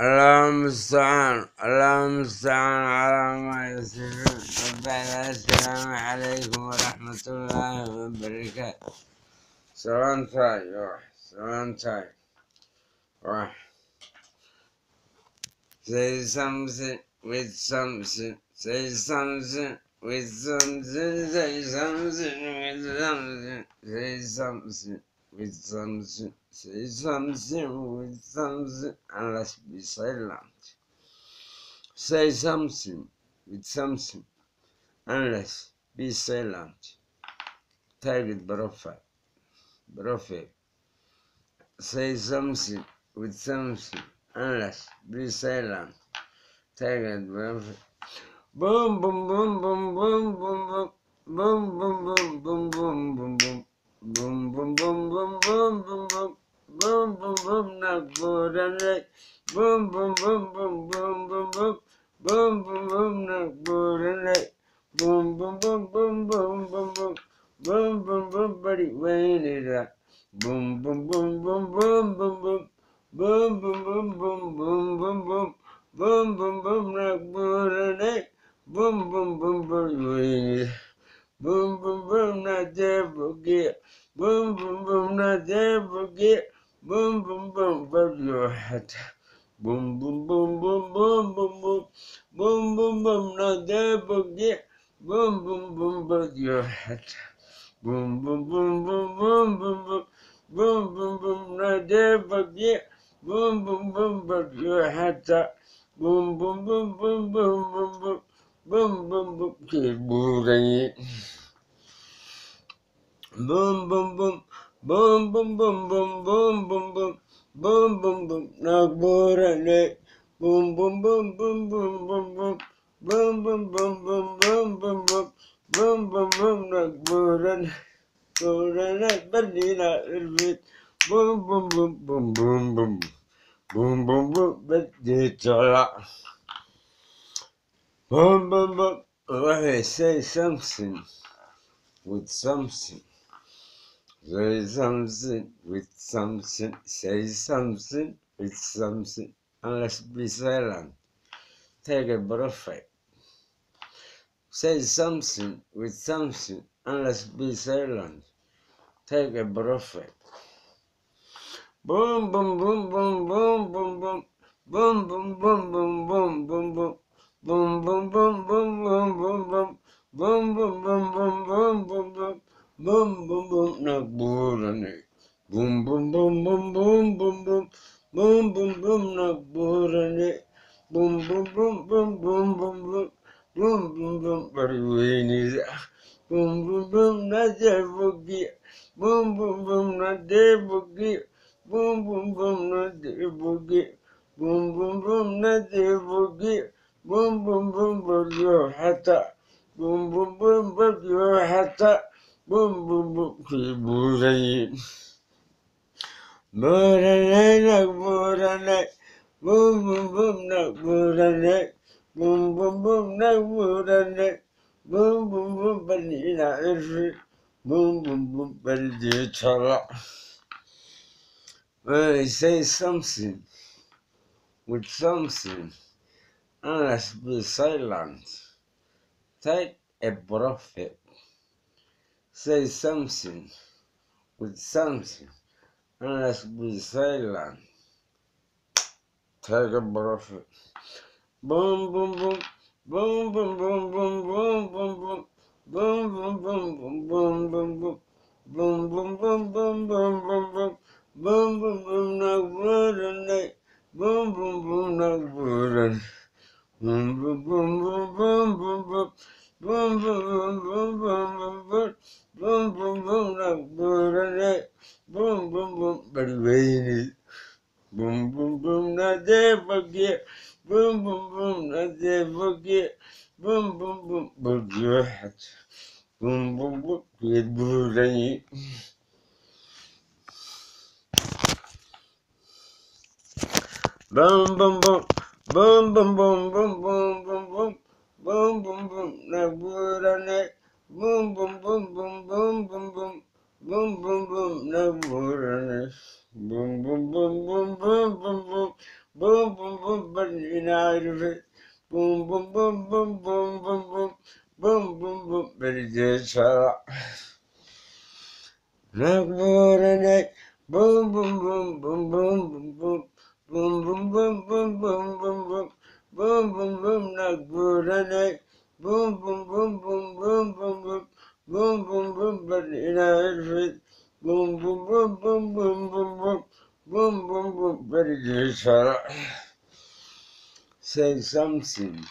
اللهم المستعان اللهم المستعان على ما يصفون وبعد السلام عليكم ورحمة الله وبركاته سلام تاي روح سلام تاي روح Say something with something Say something with something Say something with something Say something with something, say something with something, unless be silent. Say something with something, unless be silent. Target profile. Profile. Say something with something, unless be silent. Target profile. Boom, boom, boom, boom, boom, boom, boom, boom, boom, boom, boom, boom, boom, boom. Boom, boom, boom, boom, boom, boom, boom. Boom, boom, boom, knock, go down right. Boom, boom, boom, boom, boom, boom, boom. Boom, boom, boom, knock, go down right. Boom, boom, boom, boom, boom, boom, boom. Boom, boom, boom, buddy, when it up. Boom, boom, boom, boom, boom, boom, boom. Boom, boom, boom, boom, boom, boom, boom. Boom, boom, boom, knock, go down right. Boom, boom, boom, buddy, when it. Boom boom boom not there forget. Boom boom boom not there forget. Boom boom boom but your hat. Boom boom boom boom boom boom boom. Boom boom boom not there forget. Boom boom boom but your hat. Boom boom boom boom boom boom boom. Boom boom boom not there forget. Boom boom boom but your hat. Boom boom boom boom boom boom boom. Boom boom boom kid booty. Boom boom boom boom boom boom boom boom boom boom boom boom boom knock borane boom boom boom boom boom boom boom boom boom boom boom boom boom boom boom boom boom knock borane borane badina irvit boom boom boom boom boom boom boom boom boom baddi chala Boom, boom, boom. Let me say something with something. Say something with something. Say something with something. And let's be silent. Take a breath. Say something with something. And let's be silent. Take a breath. Boom, boom, boom, boom, boom, boom, boom. Boom, boom, boom, boom, boom, boom. Boom boom boom boom boom boom knock borane boom boom boom boom boom boom boom boom boom boom bariwini boom boom boom na devogi boom boom boom na devogi boom boom boom na devogi boom boom boom na devogi boom boom boom your hata boom boom boom your hata boom boom boom kiburai Burane பூரணை நக்பூரணை boom boom boom நக்பூரணை boom boom boom நக்பூரணை boom boom boom பண்ணி நாயு boom boom boom பண்ணி சொல்ல Well, it says something with something and let's be silent. Take a prophet, say something with something let's be silent. Take a breath. Boom, boom, boom. Boom, boom, boom, boom, boom, boom, boom. Boom, boom, boom, boom, boom, boom, boom. Boom, boom, boom, boom, boom, boom, boom. Boom, boom, boom, knock wood and night. Boom, boom, boom, knock wood and Boom, boom, boom, boom, boom, boom, boom. Boom, boom, boom, boom, boom, boom, boom. Boom, boom, boom, knock wood and night. Boom, boom, boom, but rainy. Boom, boom, boom, not there forget. Boom, boom, boom, not there forget. Boom, boom, boom, but your hat. Boom, boom, boom, get wood and eat. Boom, boom, boom. Boom, boom, boom, boom, boom, boom, boom. Boom, boom, boom, knock wood and night. Boom, boom, boom, boom, boom, boom, boom. Boom, boom, boom, knock wood and night. Boom, boom, boom, boom, boom, boom, boom. boom boom boom herif boom boom boom boom boom boom boom boom boom boom belediye çağır Nakburene boom boom boom boom boom boom boom boom boom boom boom boom boom boom boom boom boom nakburene boom boom boom boom boom boom boom boom boom boom balina herif boom boom boom boom boom boom boom boom boom boom belediye çağır Say something.